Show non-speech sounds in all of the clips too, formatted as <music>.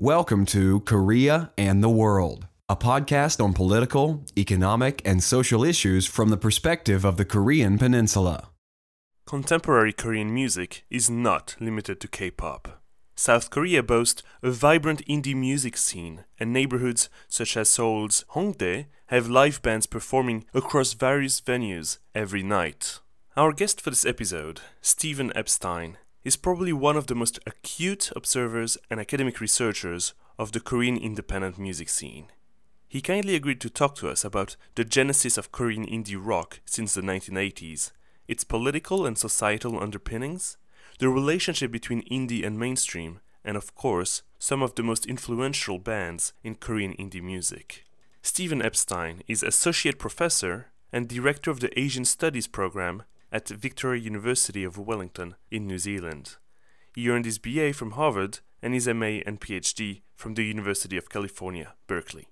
Welcome to Korea and the World, a podcast on political, economic, and social issues from the perspective of the Korean Peninsula. Contemporary Korean music is not limited to K pop. South Korea boasts a vibrant indie music scene, and neighborhoods such as Seoul's Hongdae have live bands performing across various venues every night. Our guest for this episode, Stephen Epstein, is probably one of the most acute observers and academic researchers of the Korean independent music scene. He kindly agreed to talk to us about the genesis of Korean indie rock since the 1980s, its political and societal underpinnings, the relationship between indie and mainstream, and of course, some of the most influential bands in Korean indie music. Stephen Epstein is Associate Professor and Director of the Asian Studies Program at Victoria University of Wellington in New Zealand. He earned his BA from Harvard and his MA and PhD from the University of California, Berkeley.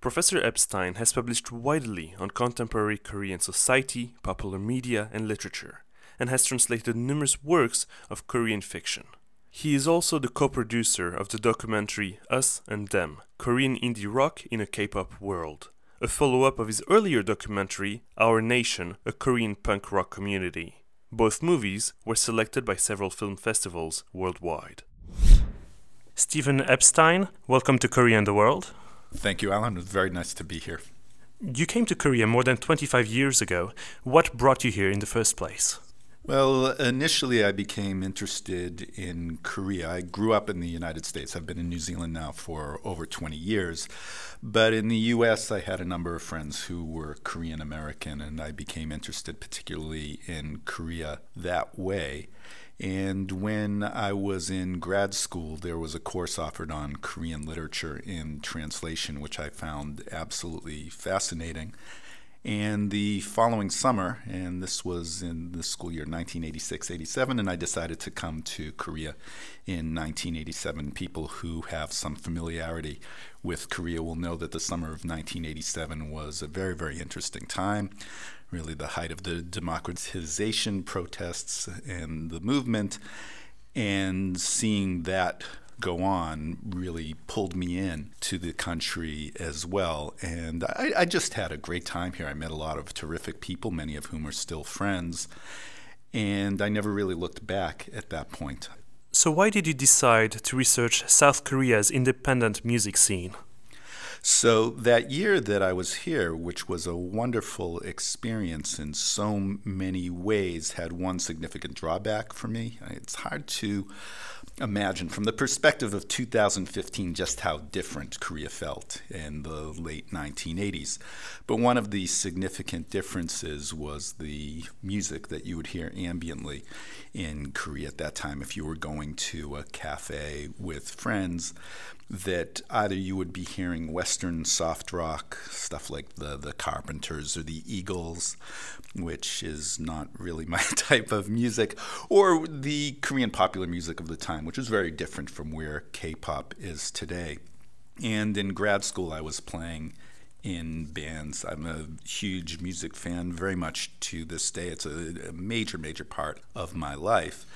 Professor Epstein has published widely on contemporary Korean society, popular media, and literature, and has translated numerous works of Korean fiction. He is also the co producer of the documentary Us and Them Korean Indie Rock in a K pop World, a follow up of his earlier documentary, Our Nation, a Korean punk rock community. Both movies were selected by several film festivals worldwide. Stephen Epstein, welcome to Korea and the World. Thank you, Alan. It's very nice to be here. You came to Korea more than 25 years ago. What brought you here in the first place? Well, initially I became interested in Korea. I grew up in the United States. I've been in New Zealand now for over 20 years. But in the US, I had a number of friends who were Korean American, and I became interested particularly in Korea that way. And when I was in grad school, there was a course offered on Korean literature in translation, which I found absolutely fascinating. And the following summer, and this was in the school year 1986 87, and I decided to come to Korea in 1987. People who have some familiarity with Korea will know that the summer of 1987 was a very, very interesting time. Really, the height of the democratization protests and the movement, and seeing that go on really pulled me in to the country as well. And I, I, just had a great time here. I met a lot of terrific people, many of whom are still friends. And I never really looked back at that point. So, why did you decide to research South Korea's independent music scene? So, that year that I was here, which was a wonderful experience in so many ways, had one significant drawback for me. It's hard to imagine from the perspective of 2015 just how different Korea felt in the late 1980s. But one of the significant differences was the music that you would hear ambiently in Korea at that time. If you were going to a cafe with friends, that either you would be hearing Western soft rock, stuff like the, the Carpenters or the Eagles, which is not really <laughs> my type of music, or the Korean popular music of the time, which is very different from where K pop is today. And in grad school, I was playing in bands. I'm a huge music fan, very much to this day. It's a, a major, major part of my life.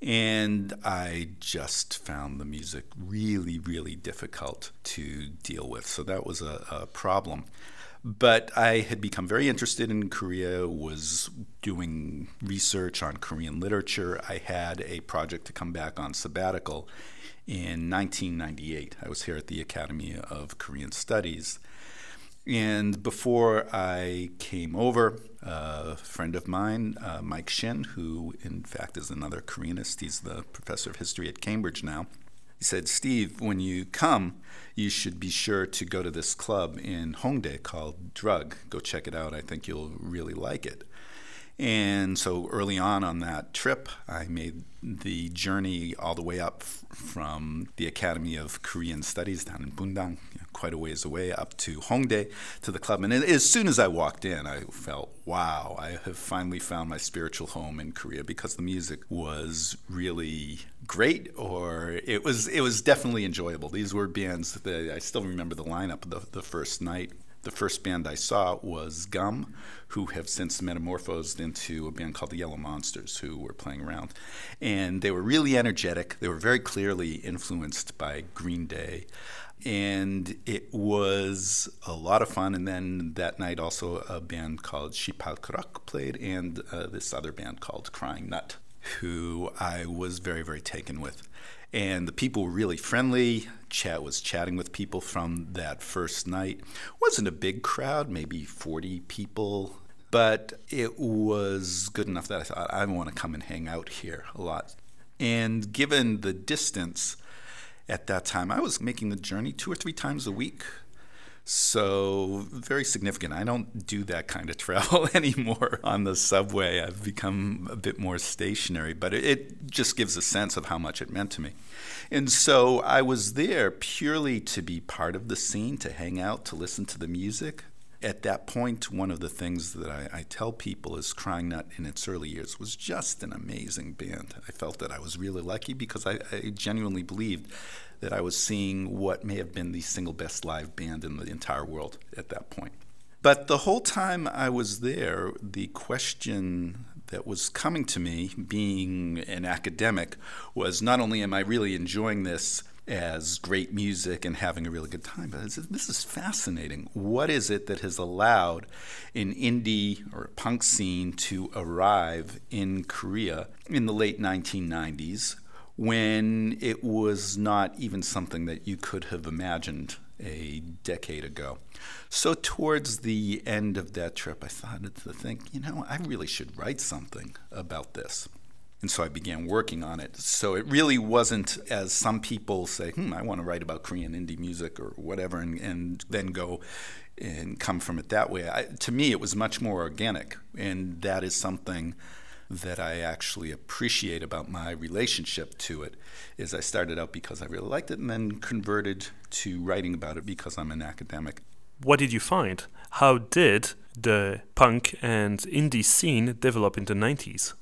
And I just found the music really, really difficult to deal with. So that was a, a problem. But I had become very interested in Korea, was doing research on Korean literature. I had a project to come back on sabbatical in 1998. I was here at the Academy of Korean Studies. And before I came over, a friend of mine, uh, Mike Shin, who in fact is another Koreanist, he's the professor of history at Cambridge now. He said, Steve, when you come, you should be sure to go to this club in Hongdae called Drug. Go check it out. I think you'll really like it. And so early on on that trip, I made the journey all the way up from the Academy of Korean Studies down in Bundang, quite a ways away, up to Hongdae to the club. And as soon as I walked in, I felt, wow, I have finally found my spiritual home in Korea because the music was really great, or it was it was definitely enjoyable. These were bands that I still remember the lineup the, the first night The first band I saw was Gum, who have since metamorphosed into a band called the Yellow Monsters, who were playing around. And they were really energetic. They were very clearly influenced by Green Day. And it was a lot of fun. And then that night, also a band called Shipal played, and uh, this other band called Crying Nut, who I was very, very taken with and the people were really friendly. Chat was chatting with people from that first night. wasn't a big crowd, maybe 40 people, but it was good enough that I thought I want to come and hang out here a lot. And given the distance at that time, I was making the journey two or three times a week so, very significant. I don't do that kind of <laughs> travel anymore on the subway. I've become a bit more stationary, but it just gives a sense of how much it meant to me. And so I was there purely to be part of the scene, to hang out, to listen to the music. At that point, one of the things that I, I tell people is Crying Nut in its early years was just an amazing band. I felt that I was really lucky because I, I genuinely believed that I was seeing what may have been the single best live band in the entire world at that point. But the whole time I was there, the question that was coming to me, being an academic, was not only am I really enjoying this as great music and having a really good time, but this is fascinating. What is it that has allowed an indie or punk scene to arrive in Korea in the late 1990s? When it was not even something that you could have imagined a decade ago. So, towards the end of that trip, I started to think, you know, I really should write something about this. And so I began working on it. So it really wasn't as some people say, hmm, I want to write about Korean indie music or whatever, and, and then go and come from it that way. I, to me, it was much more organic. And that is something that I actually appreciate about my relationship to it is I started out because I really liked it and then converted to writing about it because I'm an academic. What did you find? How did the punk and indie scene develop in the 90s?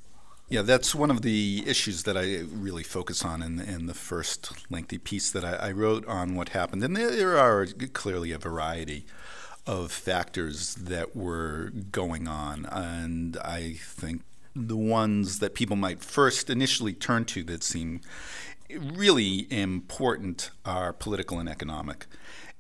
Yeah, that's one of the issues that I really focus on in, in the first lengthy piece that I, I wrote on what happened. And there, there are clearly a variety of factors that were going on. And I think the ones that people might first initially turn to that seem really important are political and economic.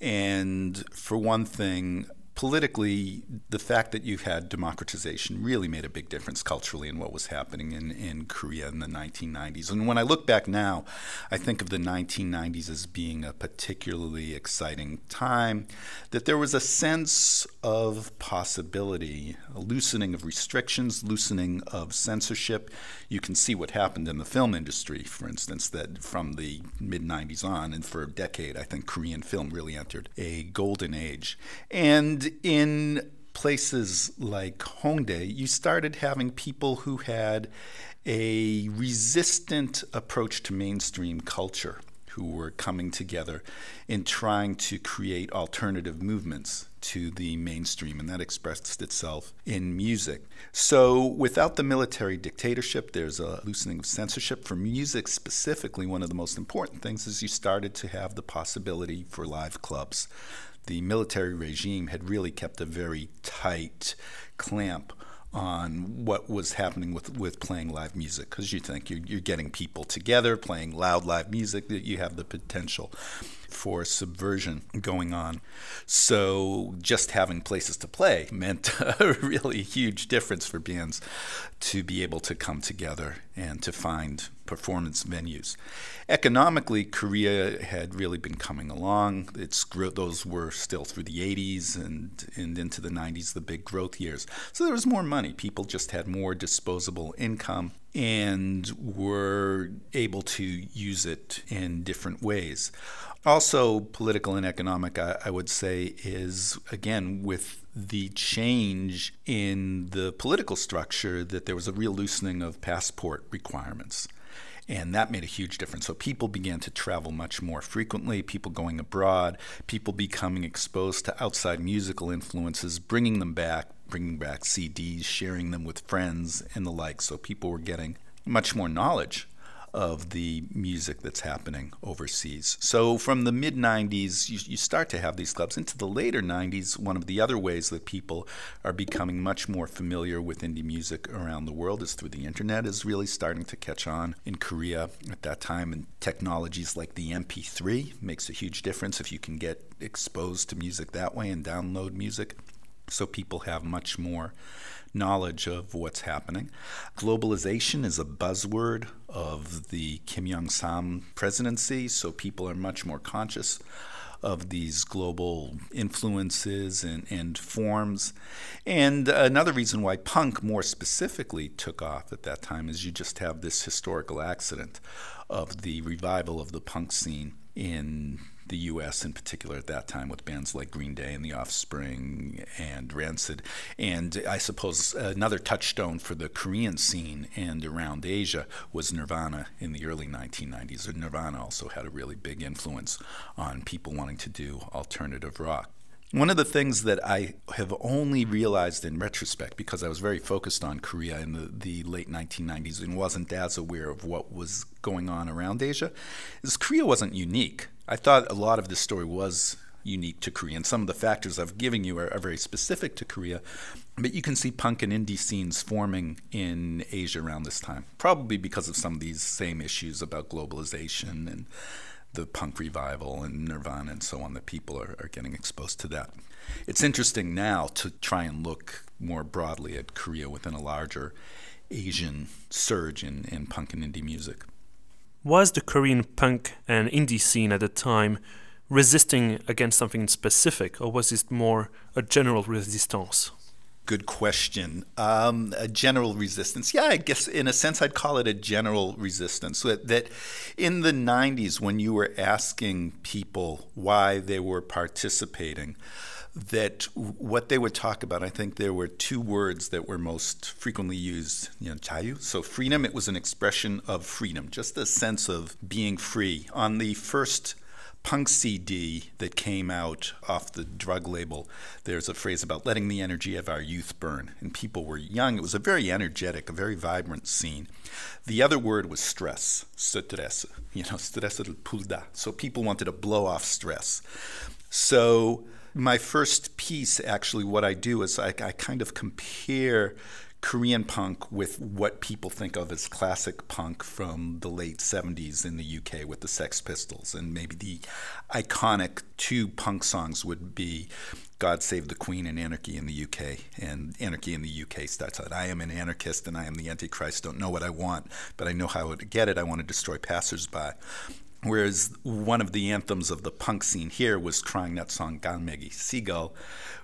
And for one thing, politically, the fact that you had democratization really made a big difference culturally in what was happening in, in Korea in the 1990s. And when I look back now, I think of the 1990s as being a particularly exciting time, that there was a sense of possibility, a loosening of restrictions, loosening of censorship. You can see what happened in the film industry, for instance, that from the mid 90s on, and for a decade, I think Korean film really entered a golden age. And in places like Hongdae, you started having people who had a resistant approach to mainstream culture who were coming together in trying to create alternative movements to the mainstream, and that expressed itself in music. So, without the military dictatorship, there's a loosening of censorship. For music specifically, one of the most important things is you started to have the possibility for live clubs the military regime had really kept a very tight clamp on what was happening with, with playing live music. Because you think you're, you're getting people together playing loud live music that you have the potential for subversion going on so just having places to play meant <laughs> a really huge difference for bands to be able to come together and to find performance venues. Economically, Korea had really been coming along. Its those were still through the 80s and, and into the 90s, the big growth years. So there was more money. People just had more disposable income and were able to use it in different ways. Also, political and economic, I, I would say, is again with the change in the political structure that there was a real loosening of passport requirements. And that made a huge difference. So people began to travel much more frequently, people going abroad, people becoming exposed to outside musical influences, bringing them back, bringing back CDs, sharing them with friends and the like. So people were getting much more knowledge of the music that's happening overseas. So from the mid 90s, you, you, start to have these clubs. Into the later 90s, one of the other ways that people are becoming much more familiar with indie music around the world is through the internet, is really starting to catch on in Korea at that time. And technologies like the MP3 makes a huge difference if you can get exposed to music that way and download music. So people have much more knowledge of what's happening. Globalization is a buzzword of the Kim Young Sam presidency, so people are much more conscious of these global influences and, and forms. And another reason why punk more specifically took off at that time is you just have this historical accident of the revival of the punk scene in the U.S. in particular at that time with bands like Green Day and The Offspring and Rancid. And I suppose another touchstone for the Korean scene and around Asia was Nirvana in the early 1990s. And Nirvana also had a really big influence on people wanting to do alternative rock. One of the things that I have only realized in retrospect, because I was very focused on Korea in the, the late 1990s and wasn't as aware of what was going on around Asia, is Korea wasn't unique. I thought a lot of this story was unique to Korea, and some of the factors I've given you are, are, very specific to Korea. But you can see punk and indie scenes forming in Asia around this time, probably because of some of these same issues about globalization and the punk revival and Nirvana and so on, that people are, are getting exposed to that. It's interesting now to try and look more broadly at Korea within a larger Asian surge in, in punk and indie music. Was the Korean punk and indie scene at the time resisting against something specific, or was it more a general resistance? Good question. Um, a general resistance. Yeah, I guess in a sense I'd call it a general resistance. That, that in the 90s, when you were asking people why they were participating, that what they would talk about, I think there were two words that were most frequently used, you know, 자유. So freedom, it was an expression of freedom, just a sense of being free. On the first punk CD that came out off the drug label, there's a phrase about letting the energy of our youth burn. And people were young. It was a very energetic, a very vibrant scene. The other word was stress, stress, you know, stress del pulda. So people wanted to blow off stress. So my first piece, actually, what I do is I, I kind of compare Korean punk with what people think of as classic punk from the late 70s in the UK with the Sex Pistols. And maybe the iconic two punk songs would be God Save the Queen and Anarchy in the UK. And Anarchy in the UK starts out I am an anarchist and I am the Antichrist, don't know what I want, but I know how to get it. I want to destroy passersby. Whereas one of the anthems of the punk scene here was Crying Nut song Galmegi Seagull,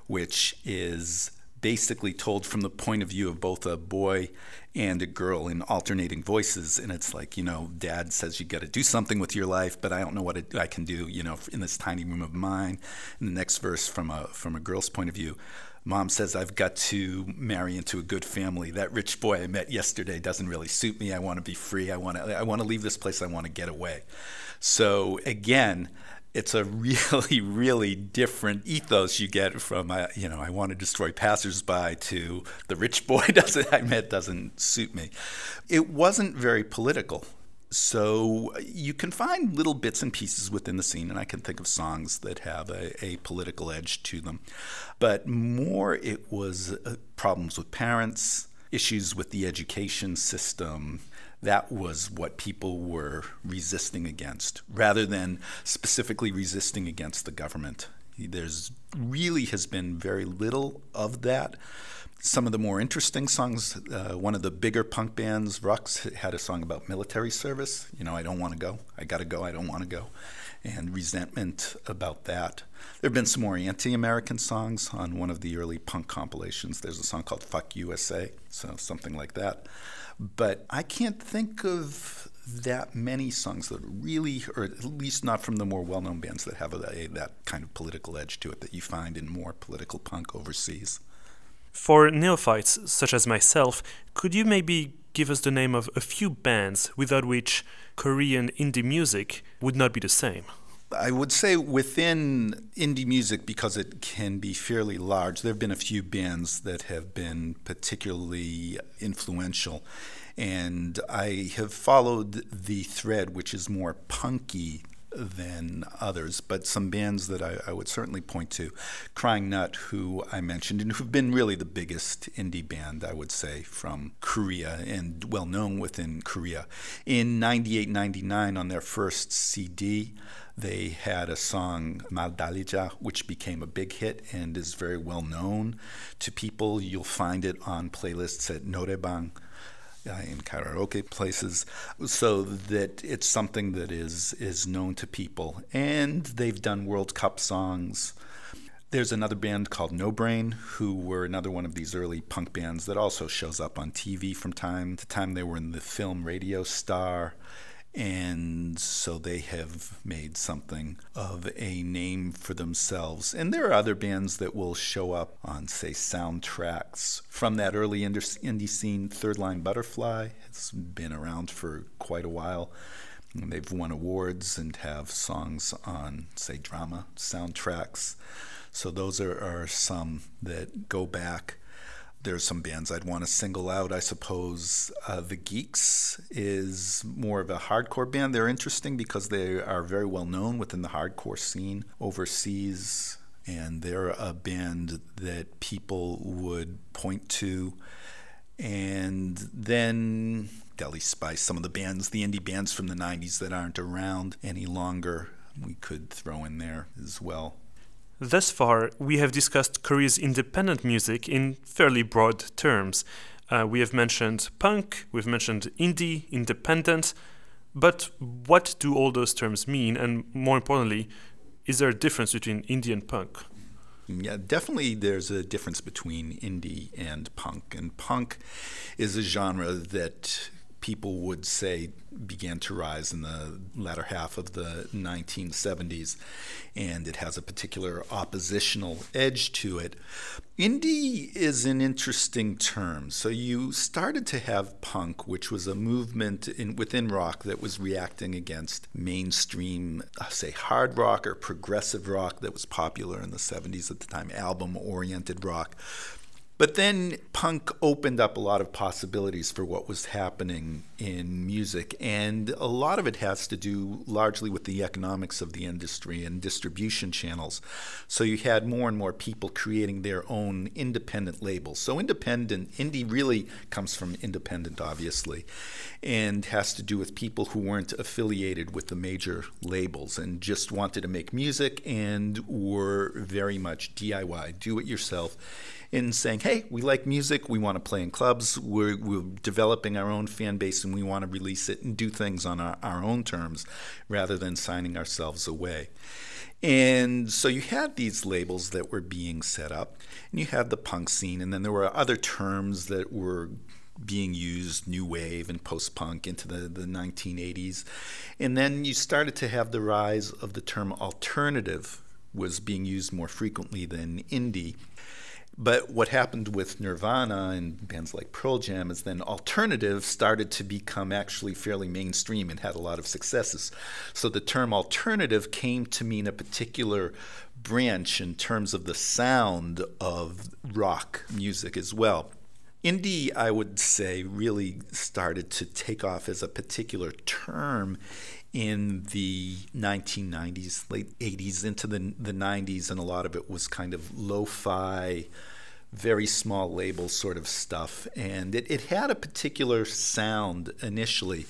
which is basically told from the point of view of both a boy and a girl in alternating voices. And it's like, you know, dad says you got to do something with your life, but I don't know what it, I can do, you know, in this tiny room of mine. And the next verse from a, from a girl's point of view, Mom says I've got to marry into a good family. That rich boy I met yesterday doesn't really suit me. I want to be free. I want to I want to leave this place. I want to get away. So again, it's a <laughs> really, really different ethos you get from, uh, you know, I want to destroy passersby to the rich boy <laughs> doesn't I met doesn't suit me. It wasn't very political. So you can find little bits and pieces within the scene, and I can think of songs that have a, a political edge to them. But more, it was uh, problems with parents, issues with the education system. That was what people were resisting against, rather than specifically resisting against the government. There's really has been very little of that some of the more interesting songs. Uh, one of the bigger punk bands, Rux, had a song about military service. You know, I don't want to go. I got to go. I don't want to go. And resentment about that. There have been some more anti American songs on one of the early punk compilations. There's a song called Fuck USA, so something like that. But I can't think of that many songs that really, or at least not from the more well known bands that have a, a, that kind of political edge to it that you find in more political punk overseas. For neophytes such as myself, could you maybe give us the name of a few bands without which Korean indie music would not be the same? I would say within indie music, because it can be fairly large, there have been a few bands that have been particularly influential. And I have followed the thread, which is more punky than others, but some bands that I, I, would certainly point to. Crying Nut, who I mentioned, and who've been really the biggest indie band, I would say, from Korea and well known within Korea. In 98 99, on their first CD, they had a song, Maldalija, which became a big hit and is very well known to people. You'll find it on playlists at Noraebang. In karaoke places, so that it's something that is is known to people. And they've done World Cup songs. There's another band called No Brain, who were another one of these early punk bands that also shows up on TV from time to time. They were in the film Radio Star. And so they have made something of a name for themselves. And there are other bands that will show up on, say, soundtracks from that early indie scene. Third Line Butterfly has been around for quite a while. And they've won awards and have songs on, say, drama soundtracks. So those are, are some that go back there's some bands I'd want to single out. I suppose uh, the Geeks is more of a hardcore band. They're interesting because they are very well known within the hardcore scene overseas, and they're a band that people would point to. And then Deli Spice, some of the bands, the indie bands from the 90s that aren't around any longer, we could throw in there as well. Thus far, we have discussed Korea's independent music in fairly broad terms. Uh, we have mentioned punk, we've mentioned indie, independent, but what do all those terms mean? And more importantly, is there a difference between indie and punk? Yeah, definitely there's a difference between indie and punk. And punk is a genre that people would say began to rise in the latter half of the 1970s, and it has a particular oppositional edge to it. Indie is an interesting term. So you started to have punk, which was a movement in, within rock that was reacting against mainstream, uh, say, hard rock or progressive rock that was popular in the 70s at the time, album oriented rock but then punk opened up a lot of possibilities for what was happening in music. And a lot of it has to do largely with the economics of the industry and distribution channels. So you had more and more people creating their own independent labels. So independent, indie really comes from independent, obviously, and has to do with people who weren't affiliated with the major labels and just wanted to make music and were very much DIY, do it yourself in saying, hey, we like music, we want to play in clubs, we're, we're developing our own fan base, and we want to release it and do things on our, our own terms rather than signing ourselves away. And so you had these labels that were being set up, and you had the punk scene, and then there were other terms that were being used, new wave and post punk into the, the 1980s. And then you started to have the rise of the term alternative was being used more frequently than indie. But what happened with Nirvana and bands like Pearl Jam is then alternative started to become actually fairly mainstream and had a lot of successes. So the term alternative came to mean a particular branch in terms of the sound of rock music as well. Indie, I would say, really started to take off as a particular term in the 1990s, late 80s into the, the 90s, and a lot of it was kind of lo fi, very small label sort of stuff. And it, it had a particular sound initially,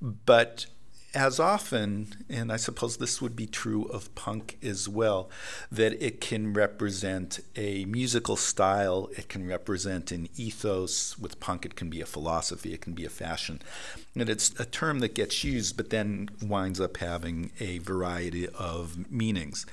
but as often, and I suppose this would be true of punk as well, that it can represent a musical style, it can represent an ethos. With punk, it can be a philosophy, it can be a fashion. And it's a term that gets used, but then winds up having a variety of meanings.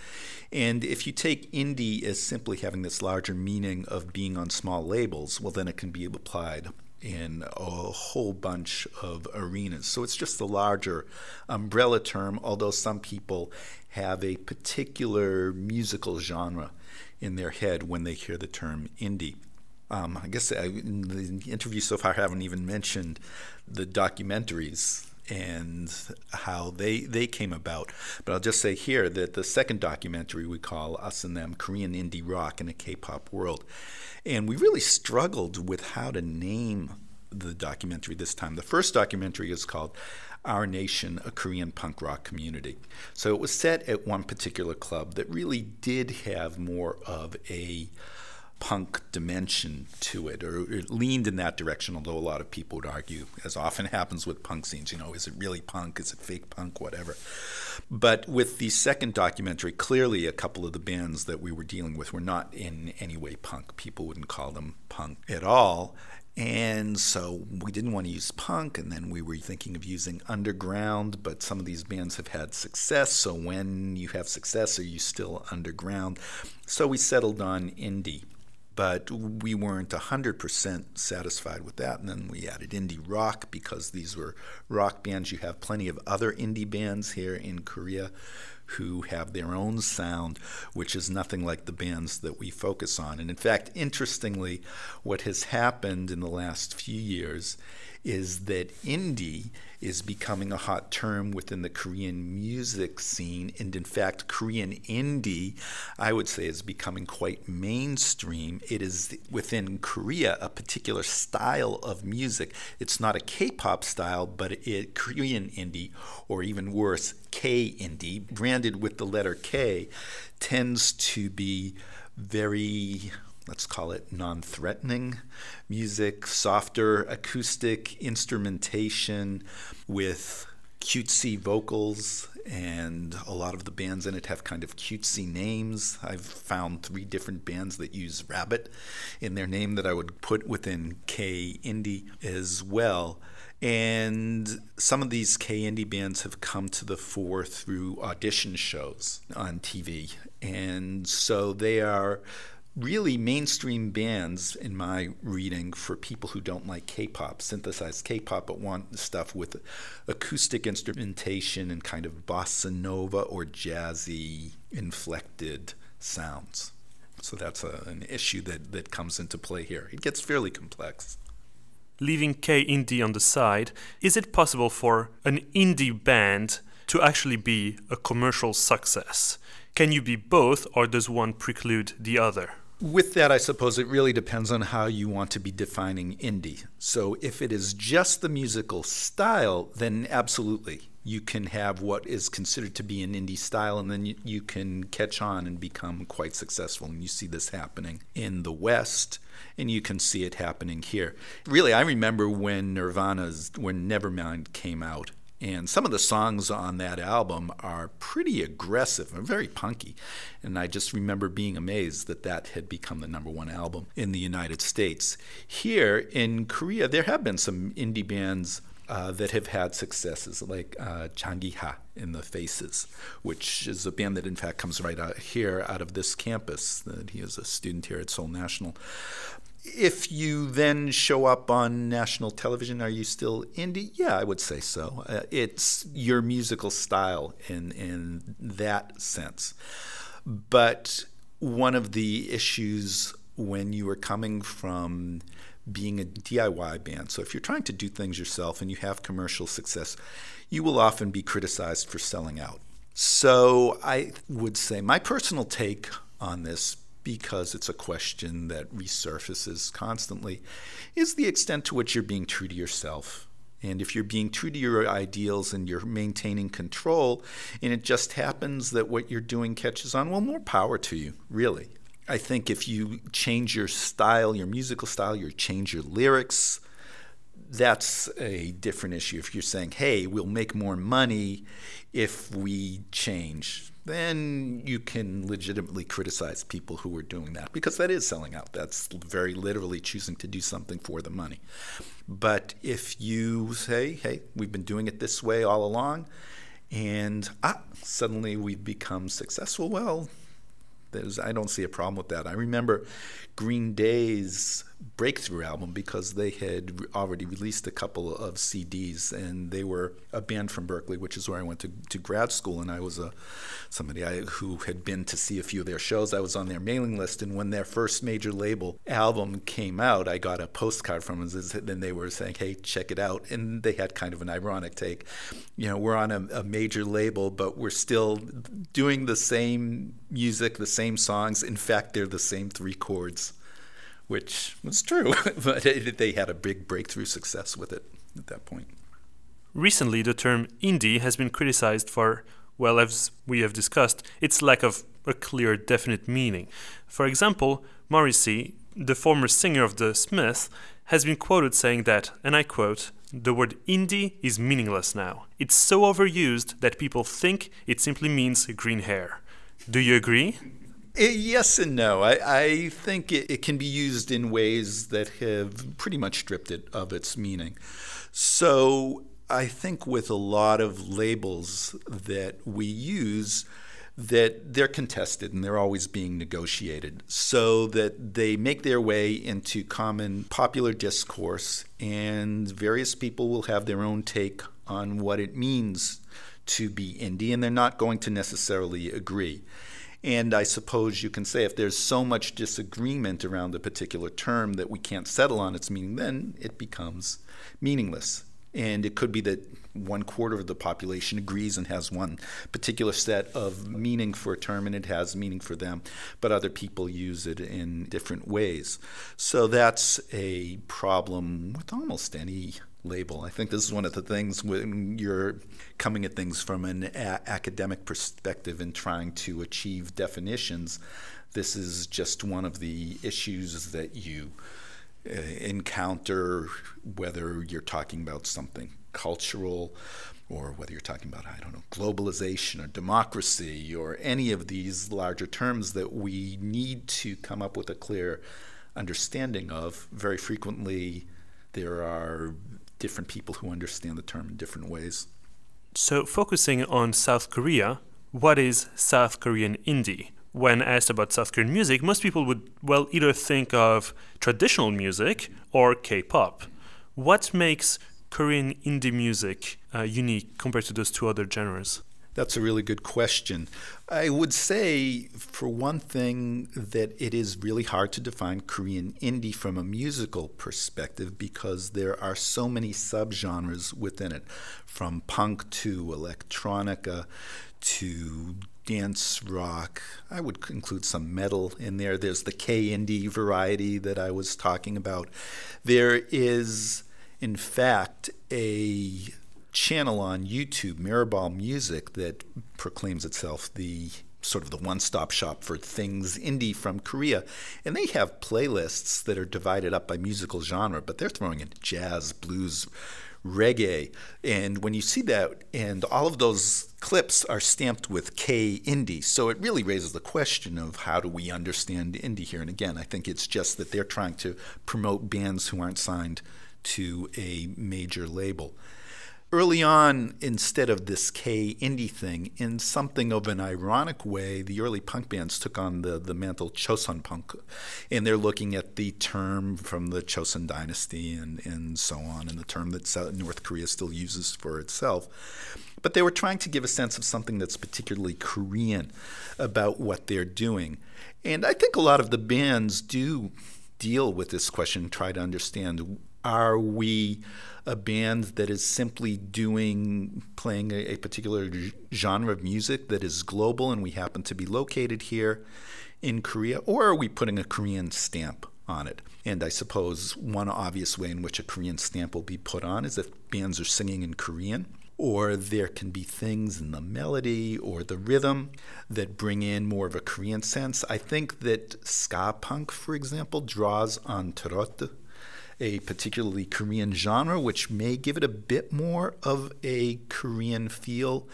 And if you take indie as simply having this larger meaning of being on small labels, well, then it can be applied in a whole bunch of arenas. So it's just the larger umbrella term, although some people have a particular musical genre in their head when they hear the term indie. Um, I guess I, in the interview so far, I haven't even mentioned the documentaries and how they they came about. But I'll just say here that the second documentary we call Us and Them Korean Indie Rock in a K-pop World and we really struggled with how to name the documentary this time. The first documentary is called Our Nation, a Korean punk rock community. So it was set at one particular club that really did have more of a punk dimension to it, or it leaned in that direction, although a lot of people would argue, as often <laughs> happens with punk scenes, you know, is it really punk? Is it fake punk? Whatever. But with the second documentary, clearly a couple of the bands that we were dealing with were not in any way punk. People wouldn't call them punk at all. And so we didn't want to use punk, and then we were thinking of using underground, but some of these bands have had success. So when you have success, are you still underground? So we settled on indie but we weren't 100% satisfied with that. And then we added indie rock because these were rock bands. You have plenty of other indie bands here in Korea who have their own sound, which is nothing like the bands that we focus on. And in fact, interestingly, what has happened in the last few years is that indie is becoming a hot term within the Korean music scene. And in fact, Korean indie, I would say, is becoming quite mainstream. It is within Korea a particular style of music. It's not a K pop style, but it, Korean indie, or even worse, K indie, branded with the letter K, tends to be very let's call it non threatening music, softer acoustic instrumentation with cutesy vocals, and a lot of the bands in it have kind of cutesy names. I've found three different bands that use rabbit in their name that I would put within K indie as well. And some of these K indie bands have come to the fore through audition shows on TV. And so they are really mainstream bands, in my reading, for people who don't like K pop, synthesized K pop, but want stuff with acoustic instrumentation and kind of bossa nova or jazzy inflected sounds. So that's a, an issue that, that comes into play here. It gets fairly complex. Leaving K indie on the side, is it possible for an indie band to actually be a commercial success? Can you be both, or does one preclude the other? With that, I suppose it really depends on how you want to be defining indie. So, if it is just the musical style, then absolutely. You can have what is considered to be an indie style, and then you, you can catch on and become quite successful. And you see this happening in the West, and you can see it happening here. Really, I remember when Nirvana's, when Nevermind came out, and some of the songs on that album are pretty aggressive and very punky. And I just remember being amazed that that had become the number one album in the United States. Here in Korea, there have been some indie bands uh, that have had successes, like uh, Changiha in the Faces, which is a band that in fact comes right out here out of this campus. That he is a student here at Seoul National if you then show up on national television, are you still indie? Yeah, I would say so. Uh, it's your musical style in in that sense. But one of the issues when you are coming from being a DIY band, so if you're trying to do things yourself and you have commercial success, you will often be criticized for selling out. So I would say my personal take on this because it's a question that resurfaces constantly, is the extent to which you're being true to yourself. And if you're being true to your ideals and you're maintaining control, and it just happens that what you're doing catches on, well, more power to you, really. I think if you change your style, your musical style, you change your lyrics, that's a different issue. If you're saying, hey, we'll make more money if we change, then you can legitimately criticize people who are doing that because that is selling out. That's very literally choosing to do something for the money. But if you say, hey, we've been doing it this way all along, and ah, suddenly we've become successful, well, I don't see a problem with that. I remember Green Day's breakthrough album because they had already released a couple of CDs and they were a band from Berkeley, which is where I went to, to grad school. And I was a somebody I, who had been to see a few of their shows. I was on their mailing list. And when their first major label album came out, I got a postcard from them and they were saying, hey, check it out. And they had kind of an ironic take. You know, we're on a, a major label, but we're still doing the same music, the same songs. In fact, they're the same three chords which was true, <laughs> but they had a big breakthrough success with it at that point. Recently, the term indie has been criticized for, well, as we have discussed, its lack of a clear, definite meaning. For example, Morrissey, the former singer of The Smiths, has been quoted saying that, and I quote, the word indie is meaningless now. It's so overused that people think it simply means green hair. Do you agree? Eh, yes and no. I, I think it, it, can be used in ways that have pretty much stripped it of its meaning. So I think with a lot of labels that we use, that they're contested and they're always being negotiated so that they make their way into common popular discourse and various people will have their own take on what it means to be indie and they're not going to necessarily agree. And I suppose you can say if there's so much disagreement around a particular term that we can't settle on its meaning, then it becomes meaningless. And it could be that one quarter of the population agrees and has one particular set of meaning for a term and it has meaning for them, but other people use it in different ways. So that's a problem with almost any label. I think this is one of the things when you're coming at things from an a- academic perspective and trying to achieve definitions. This is just one of the issues that you uh, encounter, whether you're talking about something cultural or whether you're talking about, I don't know, globalization or democracy or any of these larger terms that we need to come up with a clear understanding of. Very frequently, there are different people who understand the term in different ways. So, focusing on South Korea, what is South Korean indie? when asked about South Korean music, most people would, well, either think of traditional music or K pop. What makes Korean indie music uh, unique compared to those two other genres? That's a really good question. I would say, for one thing, that it is really hard to define Korean indie from a musical perspective because there are so many subgenres within it, from punk to electronica to dance rock. I would include some metal in there. There's the K indie variety that I was talking about. There is, in fact, a channel on YouTube, Mirrorball Music, that proclaims itself the sort of the one-stop shop for things indie from Korea. And they have playlists that are divided up by musical genre, but they're throwing in jazz, blues, reggae. And when you see that, and all of those clips are stamped with K indie, so it really raises the question of how do we understand indie here? And again, I think it's just that they're trying to promote bands who aren't signed to a major label early on, instead of this K indie thing, in something of an ironic way, the early punk bands took on the, the mantle Chosun punk. And they're looking at the term from the Chosun dynasty and, and so on, and the term that North Korea still uses for itself. But they were trying to give a sense of something that's particularly Korean about what they're doing. And I think a lot of the bands do deal with this question, try to understand are we a band that is simply doing playing a, a, particular genre of music that is global and we happen to be located here in Korea or are we putting a Korean stamp on it and I suppose one obvious way in which a Korean stamp will be put on is if bands are singing in Korean or there can be things in the melody or the rhythm that bring in more of a Korean sense. I think that ska punk, for example, draws on trot a particularly Korean genre, which may give it a bit more of a Korean feel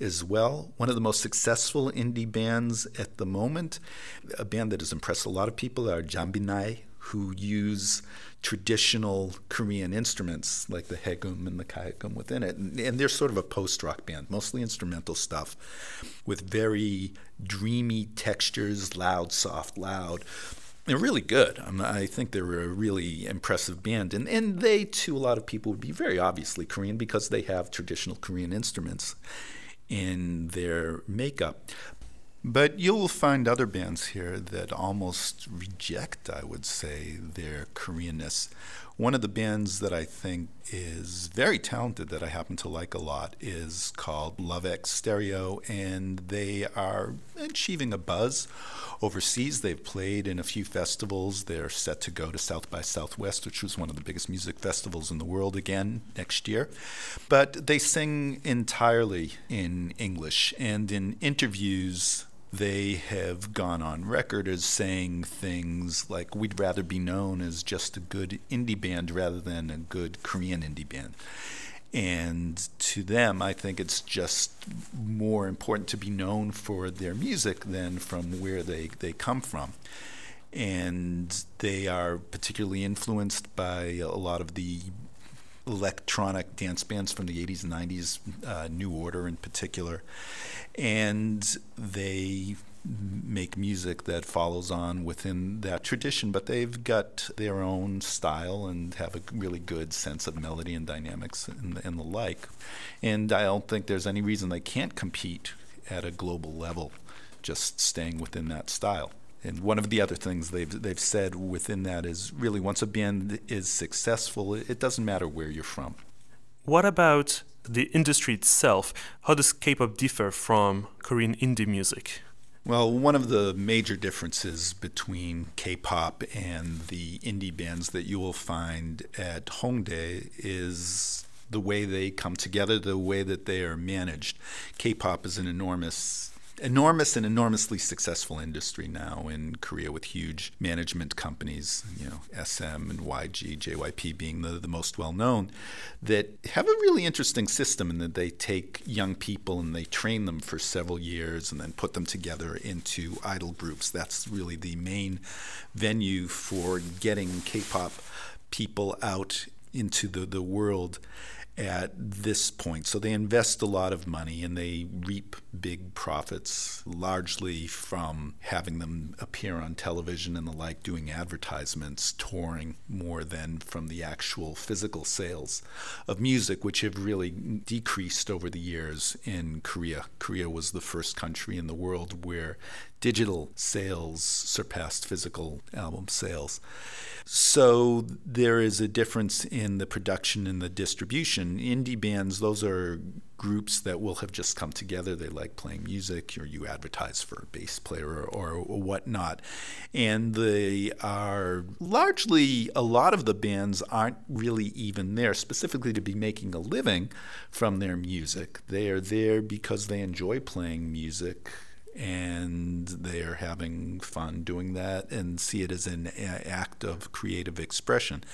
as well. One of the most successful indie bands at the moment, a band that has impressed a lot of people, are Jambinai, who use traditional Korean instruments like the haegum and the kaegum within it. And, and they're sort of a post rock band, mostly instrumental stuff with very dreamy textures, loud, soft, loud they're really good. I, I think they're a really impressive band. And, and they, to a lot of people, would be very obviously Korean because they have traditional Korean instruments in their makeup. But you'll find other bands here that almost reject, I would say, their Koreanness. One of the bands that I think is very talented that I happen to like a lot is called Love X Stereo, and they are achieving a buzz overseas. They've played in a few festivals. They're set to go to South by Southwest, which was one of the biggest music festivals in the world again next year. But they sing entirely in English, and in interviews, they have gone on record as saying things like, we'd rather be known as just a good indie band rather than a good Korean indie band. And to them, I think it's just more important to be known for their music than from where they, they come from. And they are particularly influenced by a lot of the electronic dance bands from the 80s and 90s, uh, New Order in particular. And they make music that follows on within that tradition, but they've got their own style and have a really good sense of melody and dynamics and, and the like. And I don't think there's any reason they can't compete at a global level, just staying within that style. And one of the other things they've they've said within that is really once a band is successful, it doesn't matter where you're from. What about the industry itself? How does K-pop differ from Korean indie music? Well, one of the major differences between K-pop and the indie bands that you will find at Hongdae is the way they come together, the way that they are managed. K-pop is an enormous enormous and enormously successful industry now in Korea with huge management companies, you know, SM and YG, JYP being the, the most well known, that have a really interesting system in that they take young people and they train them for several years and then put them together into idol groups. That's really the main venue for getting K pop people out into the, the world at this point. So they invest a lot of money and they reap big profits, largely from having them appear on television and the like, doing advertisements, touring more than from the actual physical sales of music, which have really decreased over the years in Korea. Korea was the first country in the world where digital sales surpassed physical album sales. So there is a difference in the production and the distribution. Indie bands, those are groups that will have just come together. They like playing music, or you advertise for a bass player or, or, whatnot. And they are largely, a lot of the bands aren't really even there specifically to be making a living from their music. They are there because they enjoy playing music and they are having fun doing that and see it as an act of creative expression.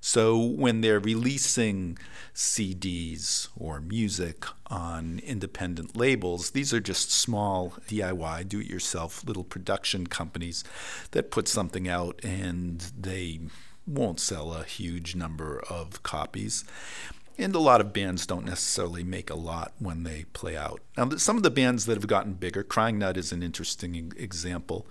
So when they're releasing CDs or music on independent labels, these are just small DIY, do it yourself little production companies that put something out and they won't sell a huge number of copies. And a lot of bands don't necessarily make a lot when they play out. Now, some of the bands that have gotten bigger, Crying Nut is an interesting example.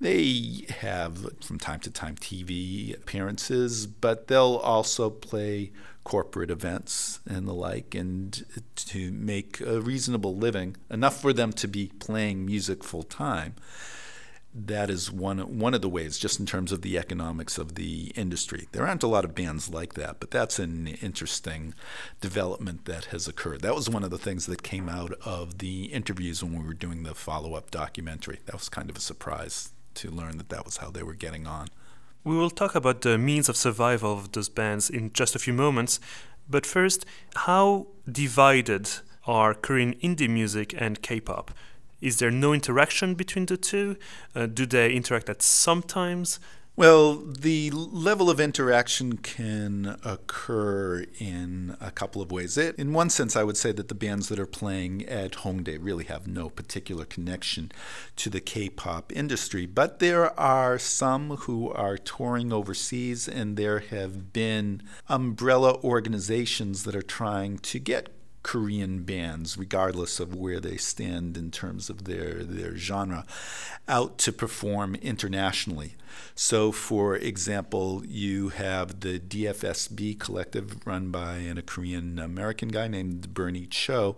They have, from time to time, TV appearances, but they'll also play corporate events and the like, and to make a reasonable living, enough for them to be playing music full time that is one one of the ways, just in terms of the economics of the industry. There aren't a lot of bands like that, but that's an interesting development that has occurred. That was one of the things that came out of the interviews when we were doing the follow up documentary. That was kind of a surprise to learn that that was how they were getting on. We will talk about the means of survival of those bands in just a few moments, but first, how divided are Korean indie music and K-pop? Is there no interaction between the two? Uh, do they interact at some times? Well, the level of interaction can occur in a couple of ways. It, in one sense, I would say that the bands that are playing at Hongdae really have no particular connection to the K pop industry, but there are some who are touring overseas, and there have been umbrella organizations that are trying to get Korean bands, regardless of where they stand in terms of their their genre, out to perform internationally. So, for example, you have the DFSB Kollective run by a Korean American guy named Bernie Cho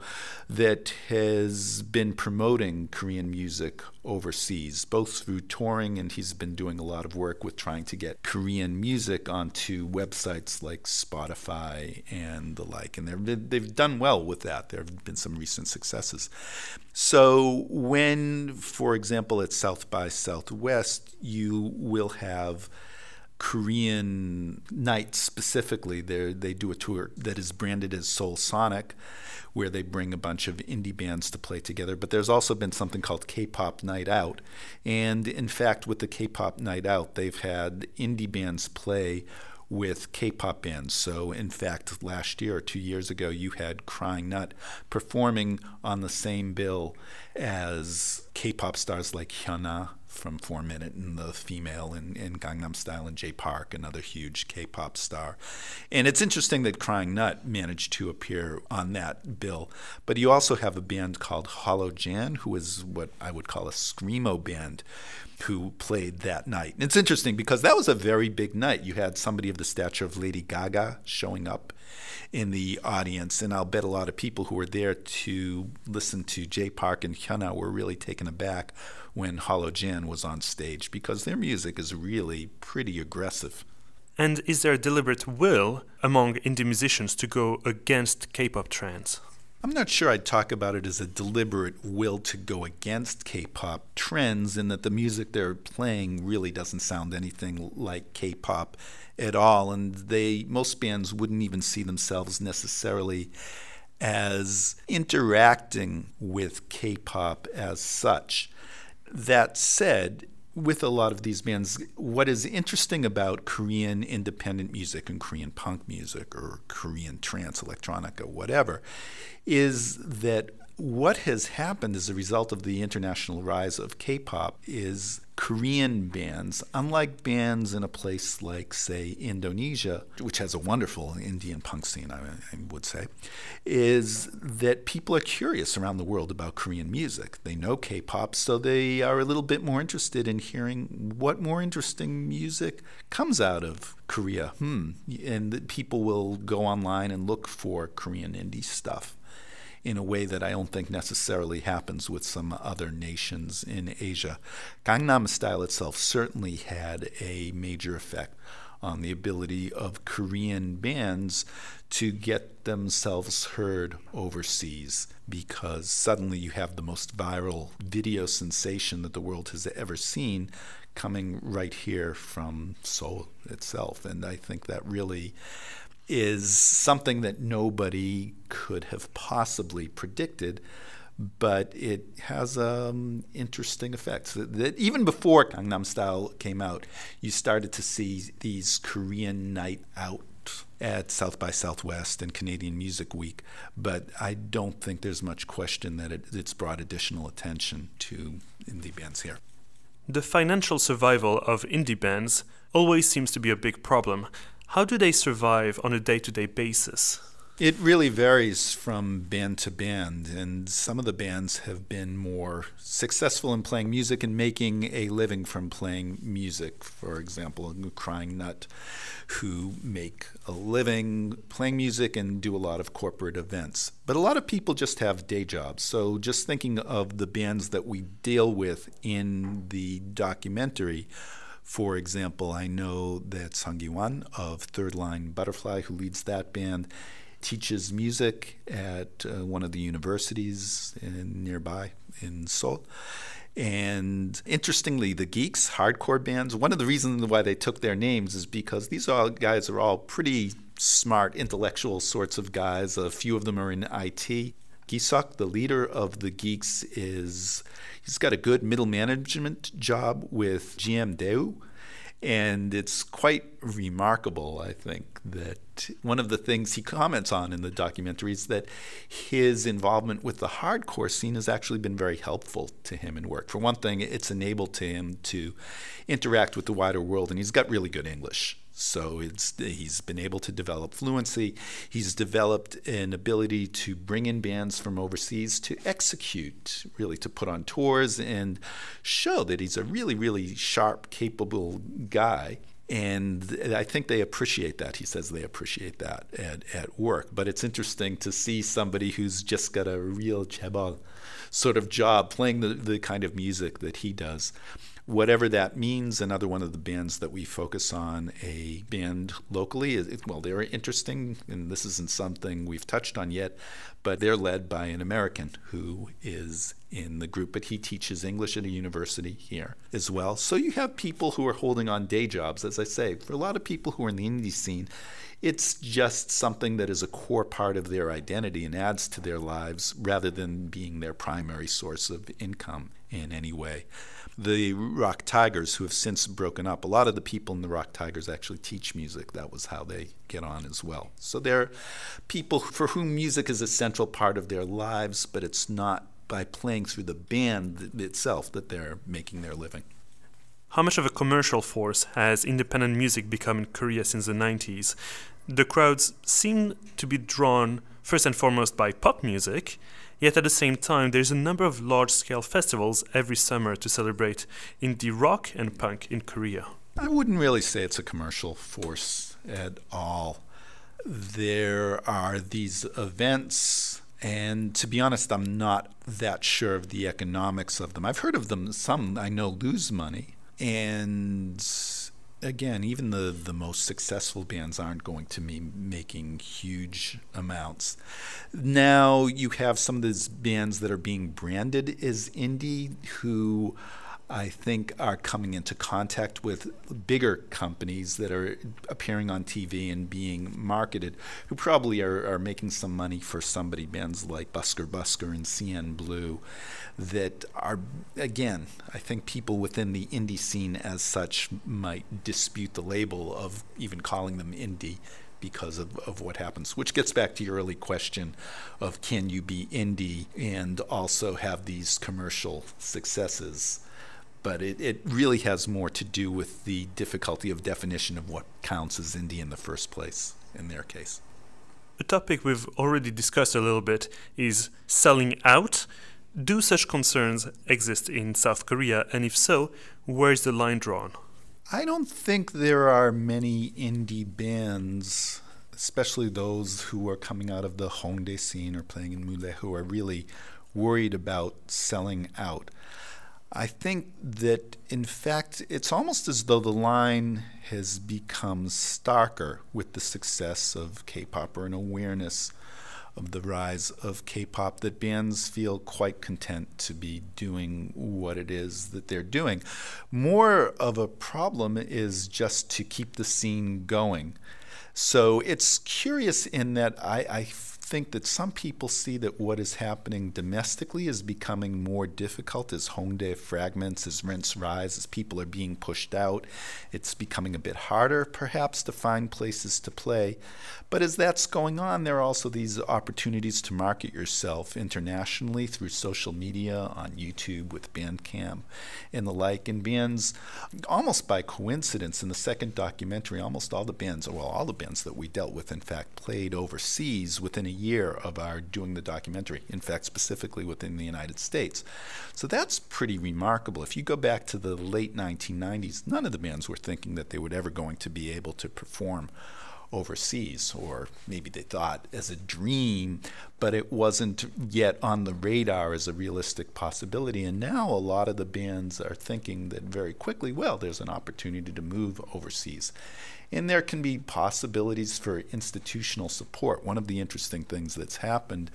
that has been promoting Korean music overseas, both through touring and he's been doing a lot of work with trying to get Korean music onto websites like Spotify and the like. And they've, they've done well with that. There have been some recent successes. So, when, for example, at South by Southwest, you will have Korean nights specifically. They they do a tour that is branded as Seoul Sonic, where they bring a bunch of indie bands to play together. But there's also been something called K-pop Night Out, and in fact, with the K-pop Night Out, they've had indie bands play with K-pop bands. So, in fact, last year or two years ago, you had Crying Nut performing on the same bill as K-pop stars like Hyuna from Four Minute and the female in, in Gangnam Style and Jay Park, another huge K-pop star. And it's interesting that Crying Nut managed to appear on that bill. But you also have a band called Hollow Jan, who is what I would call a screamo band who played that night. And it's interesting because that was a very big night. You had somebody of the stature of Lady Gaga showing up in the audience, and I'll bet a lot of people who were there to listen to Jay Park and Hyuna were really taken aback when Hollow Jan was on stage because their music is really pretty aggressive. And is there a deliberate will among indie musicians to go against K-pop trends? I'm not sure I'd talk about it as a deliberate will to go against K pop trends, in that the music they're playing really doesn't sound anything like K pop at all. And they most bands wouldn't even see themselves necessarily as interacting with K pop as such. That said, with a lot of these bands, what is interesting about Korean independent music and Korean punk music or Korean trance electronica, whatever, is that what has happened as a result of the international rise of K pop is Korean bands, unlike bands in a place like, say, Indonesia, which has a wonderful Indian punk scene, I, I, would say, is that people are curious around the world about Korean music. They know K pop, so they are a little bit more interested in hearing what more interesting music comes out of Korea. Hmm. And people will go online and look for Korean indie stuff in a way that I don't think necessarily happens with some other nations in Asia. Gangnam Style itself certainly had a major effect on the ability of Korean bands to get themselves heard overseas because suddenly you have the most viral video sensation that the world has ever seen coming right here from Seoul itself. And I think that really is something that nobody could have possibly predicted, but it has um, interesting effects. That, that even before Gangnam Style came out, you started to see these Korean night out at South by Southwest and Canadian Music Week, but I don't think there's much question that it, it's brought additional attention to indie bands here. The financial survival of indie bands always seems to be a big problem. How do they survive on a day to day basis? It really varies from band to band, and some of the bands have been more successful in playing music and making a living from playing music. For example, Crying Nut, who make a living playing music and do a lot of corporate events. But a lot of people just have day jobs. So, just thinking of the bands that we deal with in the documentary, for example, I know that Sung Gi-wan of Third Line Butterfly, who leads that band, teaches music at uh, one of the universities in, nearby in Seoul. And interestingly, the geeks, hardcore bands, one of the reasons why they took their names is because these all guys are all pretty smart, intellectual sorts of guys. A few of them are in IT. Gisok, the leader of the geeks, is He's got a good middle management job with GM Daewoo. And it's quite remarkable, I think, that one of the things he comments on in the documentary is that his involvement with the hardcore scene has actually been very helpful to him in work. For one thing, it's enabled to him to interact with the wider world, and he's got really good English. So it's he's been able to develop fluency. He's developed an ability to bring in bands from overseas to execute, really to put on tours and show that he's a really, really sharp, capable guy. And I think they appreciate that. He says they appreciate that at, at work. But it's interesting to see somebody who's just got a real chaebol sort of job playing the, the kind of music that he does whatever that means. Another one of the bands that we focus on, a band locally, well, they're interesting, and this isn't something we've touched on yet, but they're led by an American who is in the group, but he teaches English at a university here as well. So you have people who are holding on day jobs, as I say. For a lot of people who are in the indie scene, it's just something that is a core part of their identity and adds to their lives rather than being their primary source of income in any way the Rock Tigers, who have since broken up, a lot of the people in the Rock Tigers actually teach music. That was how they get on as well. So they're people for whom music is a central part of their lives, but it's not by playing through the band itself that they're making their living. How much of a commercial force has independent music become in Korea since the 90s? The crowds seem to be drawn first and foremost by pop music, Yet at the same time, there's a number of large scale festivals every summer to celebrate indie rock and punk in Korea. I wouldn't really say it's a commercial force at all. There are these events, and to be honest, I'm not that sure of the economics of them. I've heard of them, some I know lose money, and again, even the, the most successful bands aren't going to be making huge amounts. Now you have some of these bands that are being branded as indie who I think are coming into contact with bigger companies that are appearing on TV and being marketed, who probably are, are making some money for somebody, bands like Busker Busker and CN Blue, that are, again, I think people within the indie scene as such might dispute the label of even calling them indie because of, of what happens, which gets back to your early question of can you be indie and also have these commercial successes but it, it really has more to do with the difficulty of definition of what counts as indie in the first place in their case. A topic we've already discussed a little bit is selling out. Do such concerns exist in South Korea? And if so, where is the line drawn? I don't think there are many indie bands, especially those who are coming out of the Hongdae scene or playing in Mullae, who are really worried about selling out. I think that, in fact, it's almost as though the line has become starker with the success of K pop or an awareness of the rise of K pop that bands feel quite content to be doing what it is that they're doing. More of a problem is just to keep the scene going. So it's curious in that I, I think that some people see that what is happening domestically is becoming more difficult as Hongdae fragments, as rents rise, as people are being pushed out. It's becoming a bit harder, perhaps, to find places to play. But as that's going on, there are also these opportunities to market yourself internationally through social media, on YouTube with Bandcamp and the like. And bands, almost by coincidence, in the second documentary, almost all the bands, well, all the bands that we dealt with, in fact, played overseas within a year of our doing the documentary, in fact, specifically within the United States. So that's pretty remarkable. If you go back to the late 1990s, none of the bands were thinking that they were ever going to be able to perform overseas, or maybe they thought as a dream, but it wasn't yet on the radar as a realistic possibility. And now a lot of the bands are thinking that very quickly, well, there's an opportunity to move overseas. And there can be possibilities for institutional support. One of the interesting things that's happened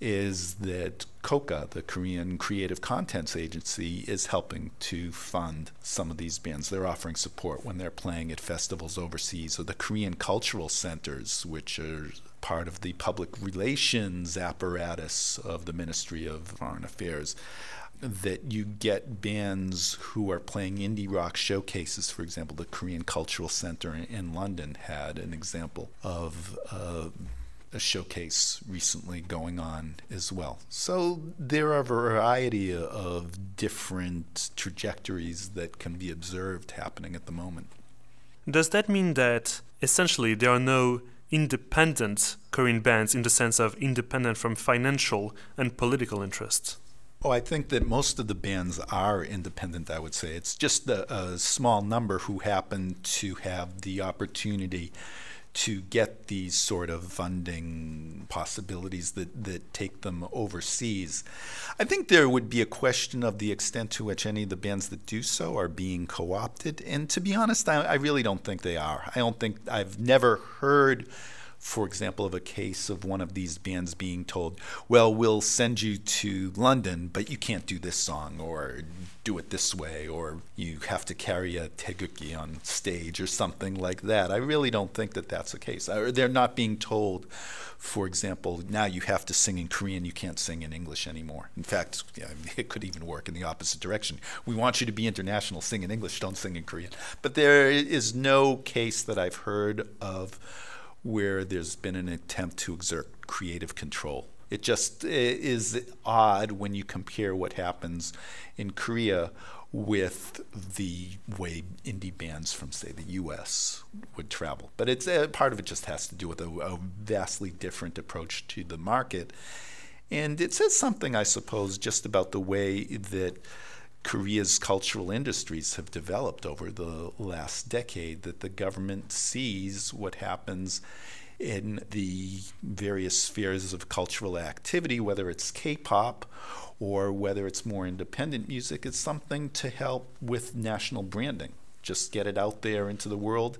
is that KOCCA, the Korean Creative Contents Agency, is helping to fund some of these bands. They're offering support when they're playing at festivals overseas, or the Korean Cultural Centers, which are part of the public relations apparatus of the Ministry of Foreign Affairs that you get bands who are playing indie rock showcases. For example, the Korean Cultural Center in, London had an example of uh, a showcase recently going on as well. So there are a variety of different trajectories that can be observed happening at the moment. Does that mean that essentially there are no independent Korean bands in the sense of independent from financial and political interests? Oh, I think that most of the bands are independent, I would say. It's just a, a small number who happen to have the opportunity to get these sort of funding possibilities that, that take them overseas. I think there would be a question of the extent to which any of the bands that do so are being co opted. And to be honest, I, I really don't think they are. I don't think I've never heard for example, of a case of one of these bands being told, well, we'll send you to London, but you can't do this song or do it this way, or you have to carry a taegukgi on stage or something like that. I really don't think that that's the case. They're not being told, for example, now you have to sing in Korean, you can't sing in English anymore. In fact, it could even work in the opposite direction. We want you to be international, sing in English, don't sing in Korean. But there is no case that I've heard of where there's been an attempt to exert creative control. It just is odd when you compare what happens in Korea with the way indie bands from, say, the U.S. would travel. But it's uh, part of it just has to do with a, a vastly different approach to the market. And it says something, I suppose, just about the way that Korea's cultural industries have developed over the last decade, that the government sees what happens in the various spheres of cultural activity, whether it's K pop or whether it's more independent music, it's something to help with national branding. Just get it out there into the world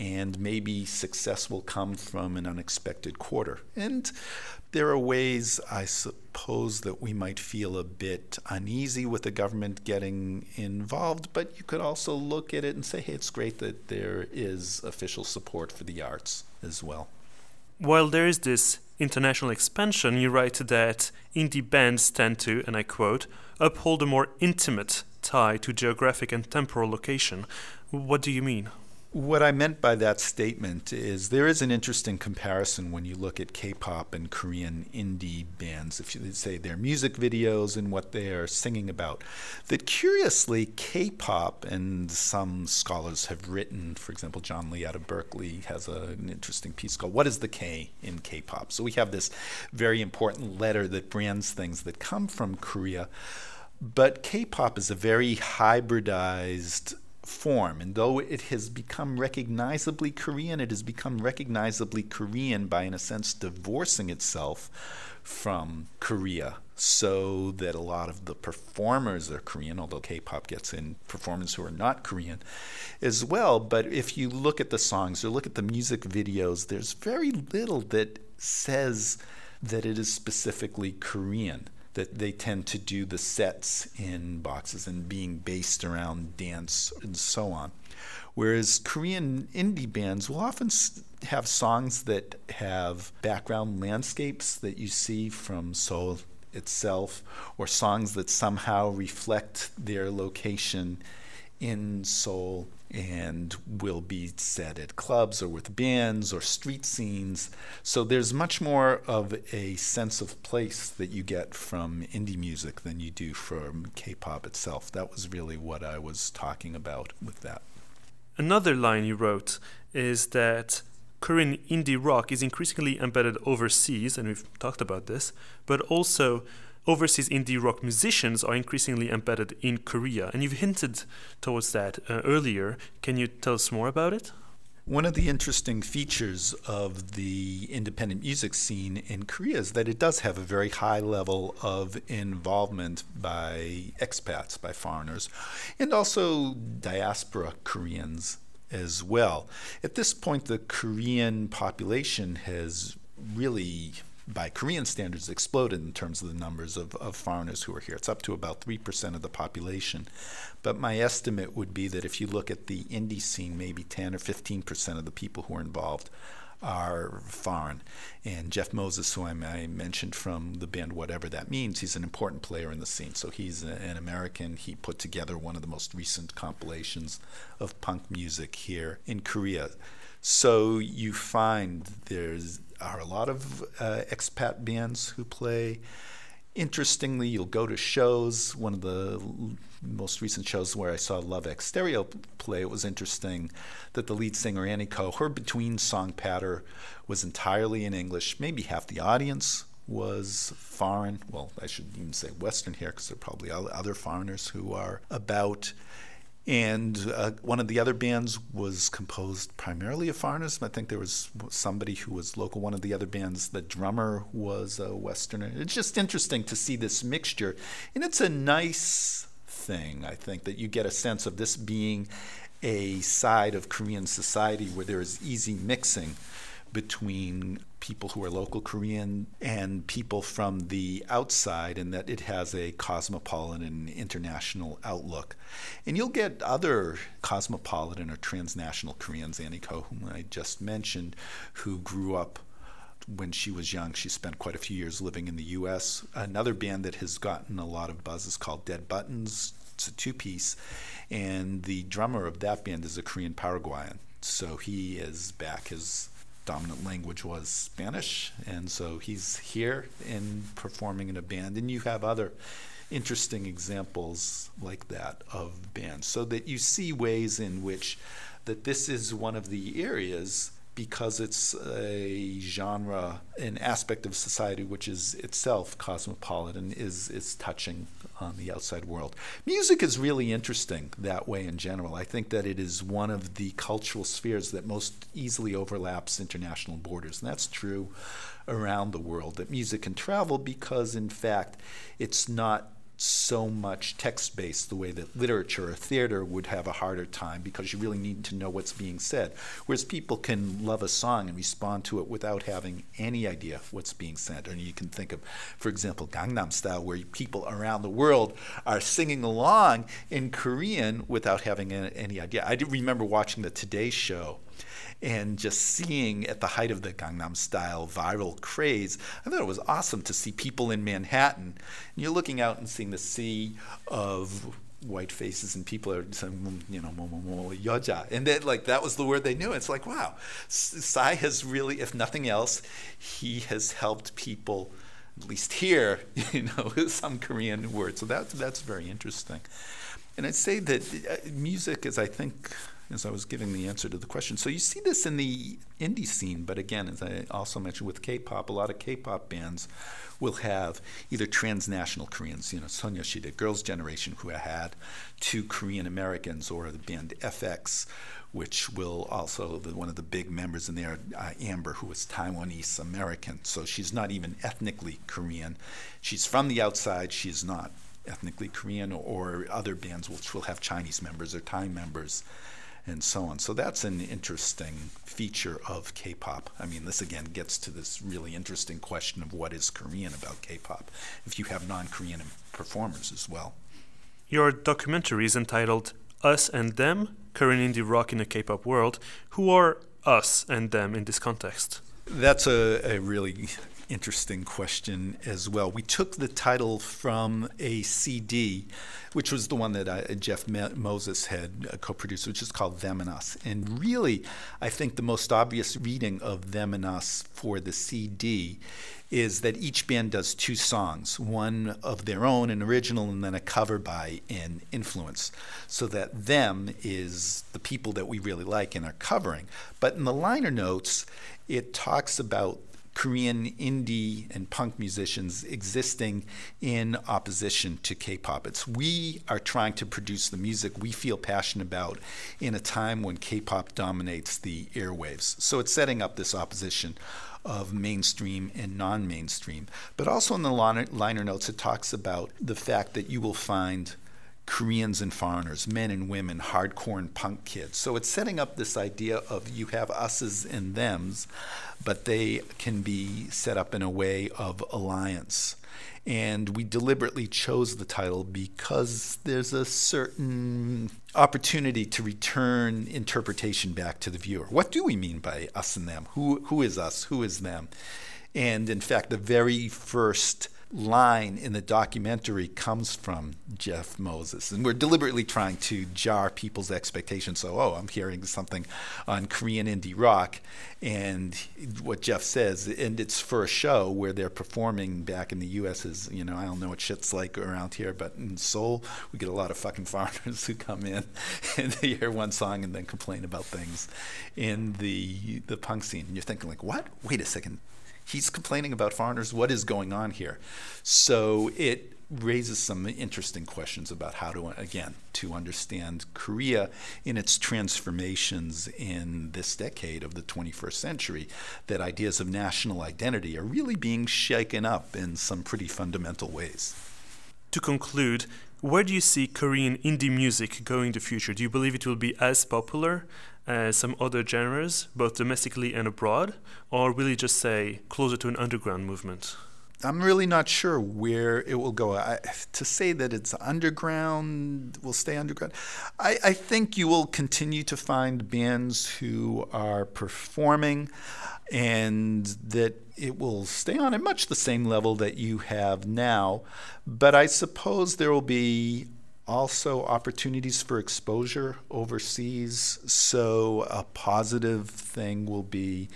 and maybe success will come from an unexpected quarter. And there are ways, I suppose, that we might feel a bit uneasy with the government getting involved, but you could also look at it and say, hey, it's great that there is official support for the arts as well. While there is this international expansion, you write that indie bands tend to, and I quote, uphold a more intimate tie to geographic and temporal location. What do you mean? What I meant by that statement is there is an interesting comparison when you look at K pop and Korean indie bands, if you say their music videos and what they are singing about. That curiously, K pop, and some scholars have written, for example, John Lie out of Berkeley has a, an interesting piece called What is the K in K pop? So we have this very important letter that brands things that come from Korea. But K pop is a very hybridized form. And though it has become recognizably Korean, it has become recognizably Korean by, in a sense, divorcing itself from Korea. So that a lot of the performers are Korean, although K pop gets in performers who are not Korean as well. But if you look at the songs or look at the music videos, there's very little that says that it is specifically Korean that they tend to do the sets in boxes and being based around dance and so on. Whereas Korean indie bands will often have songs that have background landscapes that you see from Seoul itself, or songs that somehow reflect their location in Seoul and will be set at clubs or with bands or street scenes. So there's much more of a sense of place that you get from indie music than you do from K pop itself. That was really what I was talking about with that. Another line you wrote is that Korean indie rock is increasingly embedded overseas, and we've talked about this, but also overseas indie rock musicians are increasingly embedded in Korea. And you've hinted towards that uh, earlier. Can you tell us more about it? One of the interesting features of the independent music scene in Korea is that it does have a very high level of involvement by expats, by foreigners, and also diaspora Koreans as well. At this point, the Korean population has really by Korean standards, exploded in terms of the numbers of, of foreigners who are here. It's up to about 3% of the population. But my estimate would be that if you look at the indie scene, maybe 10 or 15% of the people who are involved are foreign. And Jeff Moses, who I, I, mentioned from the band Whatever That Means, he's an important player in the scene. So he's a, an American. He put together one of the most recent compilations of punk music here in Korea. So you find there's are a lot of uh, expat bands who play Interestingly, you'll go to shows. One of the most recent shows where I saw Love X Stereo play, it was interesting that the lead singer, Annie Ko, her between song patter was entirely in English. Maybe half the audience was foreign. Well, I shouldn't even say Western here because there are probably other foreigners who are about. And uh, one of the other bands was composed primarily of foreigners. I think there was somebody who was local. One of the other bands, the drummer was a Westerner. It's just interesting to see this mixture. And it's a nice thing, I think, that you get a sense of this being a side of Korean society where there is easy mixing between people who are local Korean and people from the outside, and that it has a cosmopolitan and international outlook. And you'll get other cosmopolitan or transnational Koreans, Annie Ko, whom I just mentioned, who grew up when she was young. She spent quite a few years living in the U.S. Another band that has gotten a lot of buzz is called Dead Buttons. It's a two piece, and the drummer of that band is a Korean Paraguayan. So he is back. His dominant language was Spanish, and so he's here and performing in a band. And you have other interesting examples like that of bands, so that you see ways in which that this is one of the areas because it's a genre, an aspect of society which is itself cosmopolitan, is is touching on the outside world. Music is really interesting that way in general. I think that it is one of the cultural spheres that most easily overlaps international borders, and that's true around the world. That music can travel because, in fact, it's not so much text based the way that literature or theater would have a harder time because you really need to know what's being said. Whereas people can love a song and respond to it without having any idea what's being said. And you can think of, for example, Gangnam Style, where people around the world are singing along in Korean without having any idea. I do remember watching the Today Show and just seeing at the height of the Gangnam Style viral craze, I thought it was awesome to see people in Manhattan. And you're looking out and seeing the sea of white faces and people are saying, mm, you know, mm, mm, yoja. And then, like, that was the word they knew. It's like, wow, Psy has really, if nothing else, he has helped people at least here, <laughs> you know, <laughs> some Korean words. So that's, that's very interesting. And I'd say that uh, music is, I think, as I was giving the answer to the question. So you see this in the indie scene, but again, as I also mentioned with K-pop, a lot of K-pop bands will have either transnational Koreans, you know, Sonyeo Sidae, Girls' Generation, who had two Korean Americans, or the band f(x), which will also the, one of the big members in there, uh, Amber, who is Taiwanese American. So she's not even ethnically Korean. She's from the outside. She's not ethnically Korean, or, or other bands which will have Chinese members or Thai members and so on. So that's an interesting feature of K-pop. I mean, this again gets to this really interesting question of what is Korean about K-pop if you have non-Korean performers as well. Your documentary is entitled Us and Them: Korean Indie Rock in a K-pop World. Who are us and them in this context? That's a, a really interesting question as well. We took the title from a CD, which was the one that I, Jeff Moses had uh, co produced, which is called Them and Us. And really, I think the most obvious reading of Them and Us for the CD is that each band does two songs, one of their own, an original, and then a cover by an influence. So that them is the people that we really like and are covering. But in the liner notes, it talks about Korean indie and punk musicians existing in opposition to K-pop. It's we are trying to produce the music we feel passionate about in a time when K-pop dominates the airwaves. So it's setting up this opposition of mainstream and non-mainstream. But also in the liner notes, it talks about the fact that you will find Koreans and foreigners, men and women, hardcore and punk kids. So it's setting up this idea of you have us's and them's, but they can be set up in a way of alliance. And we deliberately chose the title because there's a certain opportunity to return interpretation back to the viewer. What do we mean by us and them? Who, who is us? Who is them? And in fact, the very first line in the documentary comes from Jeff Moses. And we're deliberately trying to jar people's expectations. So, oh, I'm hearing something on Korean indie rock. And what Jeff says, and it's for a show where they're performing back in the U.S. is, you know, I don't know what shit's like around here, but in Seoul, we get a lot of fucking <laughs> foreigners who come in and they hear one song and then complain about things in the the punk scene. And you're thinking like, what? Wait a second he's complaining about foreigners. What is going on here? So it raises some interesting questions about how to, again, to understand Korea in its transformations in this decade of the 21st century, that ideas of national identity are really being shaken up in some pretty fundamental ways. To conclude, where do you see Korean indie music going in the future? Do you believe it will be as popular as some other genres, both domestically and abroad, or you just say closer to an underground movement? I'm really not sure where it will go. I, to say that it's underground, will stay underground. I, I, think you will continue to find bands who are performing and that it will stay on at much the same level that you have now. But I suppose there will be also opportunities for exposure overseas. So, a positive thing will be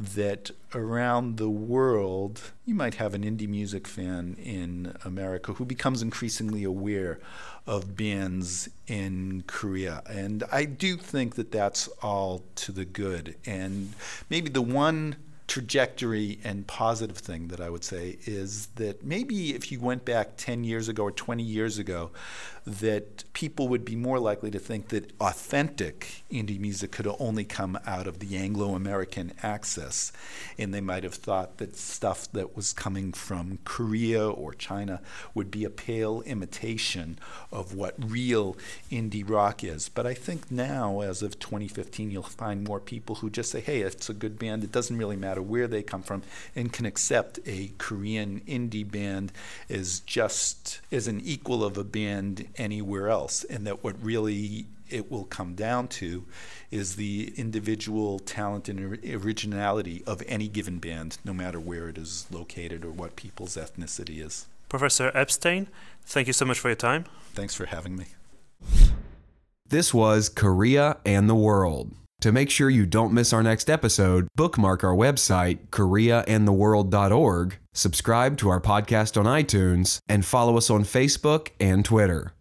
that around the world, you might have an indie music fan in America who becomes increasingly aware of bands in Korea. And I do think that that's all to the good. And maybe the one trajectory and positive thing that I would say is that maybe if you went back 10 years ago or 20 years ago, that people would be more likely to think that authentic indie music could only come out of the Anglo American axis. And they might have thought that stuff that was coming from Korea or China would be a pale imitation of what real indie rock is. But I think now, as of 2015, you'll find more people who just say, hey, it's a good band. It doesn't really matter where they come from and can accept a Korean indie band as just as an equal of a band anywhere else, and that what really it will come down to is the individual talent and originality of any given band, no matter where it is located or what people's ethnicity is. Professor Epstein, thank you so much for your time. Thanks for having me. This was Korea and the World. To make sure you don't miss our next episode, bookmark our website, koreaandtheworld.org, subscribe to our podcast on iTunes, and follow us on Facebook and Twitter.